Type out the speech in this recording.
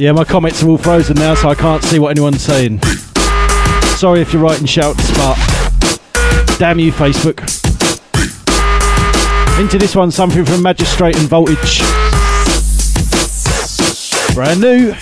Yeah, my comments are all frozen now, so I can't see what anyone's saying. Sorry if you're writing shouts, but damn you, Facebook. Into this one, something from Majistrate and Voltage. Brand new.